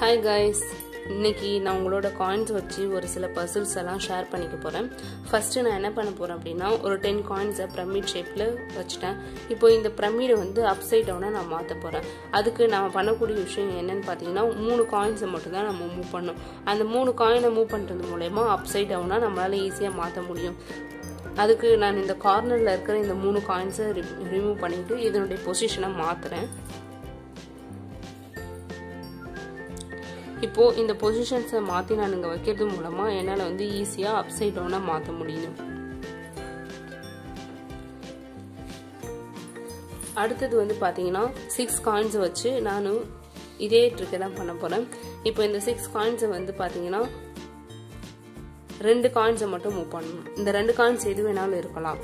Hi guys இன்னைக்கு நான் உங்களோட காயின்ஸ் வச்சு ஒரு சில பசில்ஸ் எல்லாம் ஷேர் பண்ணிக்க போகிறேன் ஃபஸ்ட்டு நான் என்ன பண்ண போகிறேன் அப்படின்னா ஒரு டென் காயின்ஸை ப்ரமிட் ஷேப்பில் வச்சுட்டேன். இப்போ இந்த பிரமிடை வந்து அப்சைட் டவுனாக நான் மாற்ற போகிறேன் அதுக்கு நான் பண்ணக்கூடிய விஷயம் என்னன்னு பார்த்தீங்கன்னா மூணு காயின்ஸை மட்டும்தான் நம்ம மூவ் பண்ணணும். அந்த மூணு காயினை மூவ் பண்ணுறது மூலயமா அப்சைட் டவுனாக நம்மளால் ஈஸியாக மாற்ற முடியும். அதுக்கு நான் இந்த கார்னரில் இருக்கிற இந்த மூணு காயின்ஸை ரிமூவ் பண்ணிவிட்டு இதனுடைய பொசிஷனை மாற்றுறேன் இப்போது இந்த பொசிஷன்ஸை மாற்றி நான் இங்கே வைக்கிறது மூலமாக என்னால் வந்து ஈஸியாக அப்சைட் டவுனாக மாற்ற முடியும். அடுத்தது வந்து பார்த்தீங்கன்னா சிக்ஸ் காயின்ஸ் வச்சு நானும் இதே ட்ரிக்கை தான் பண்ண போகிறேன் இப்போ இந்த சிக்ஸ் காயின்ஸை வந்து பார்த்தீங்கன்னா ரெண்டு காயின்ஸை மட்டும் மூவ் பண்ணணும். இந்த ரெண்டு காயின்ஸ் எது வேணாலும் இருக்கலாம்.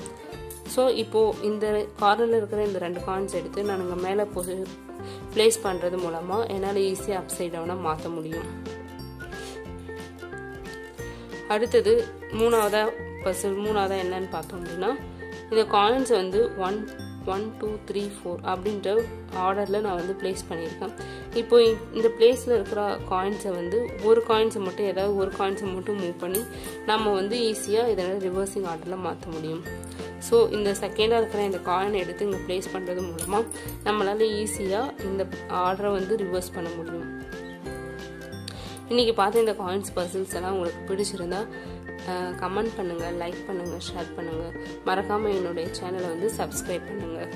ஸோ இப்போது இந்த கார்னரில் இருக்கிற இந்த ரெண்டு காயின்ஸ் எடுத்து நான் இங்கே மேலே பொசி ப்ளேஸ் பண்ணுறது மூலமாக என்னால் ஈஸியாக அப்சைட் டவுனாக மாற்ற முடியும். அடுத்தது மூணாவதாக பசில் மூணாவதாக என்னன்னு பார்த்தோம் அப்படின்னா இந்த காயின்ஸ் வந்து one one two three four அப்படின்ற ஆர்டரில் நான் வந்து ப்ளேஸ் பண்ணியிருக்கேன். இப்போ இந்த பிளேஸில் இருக்கிற காயின்ஸை வந்து ஒரு காயின்ஸை மட்டும் ஏதாவது ஒரு காயின்ஸை மட்டும் மூவ் பண்ணி நம்ம வந்து ஈஸியாக இதனால் ரிவர்சிங் ஆர்டரில் மாற்ற முடியும். ஸோ இந்த செகண்டாக இருக்கிற இந்த காயினை எடுத்து இங்கே ப்ளேஸ் பண்ணுறது மூலமாக நம்மளால் ஈஸியாக இந்த ஆர்டரை வந்து ரிவர்ஸ் பண்ண முடியும். இன்றைக்கி பார்த்த இந்த காயின்ஸ் பர்சல்ஸ் எல்லாம் உங்களுக்கு பிடிச்சிருந்தா கமெண்ட் பண்ணுங்கள் லைக் பண்ணுங்கள் ஷேர் பண்ணுங்கள் மறக்காமல் என்னுடைய சேனலை வந்து சப்ஸ்கிரைப் பண்ணுங்கள்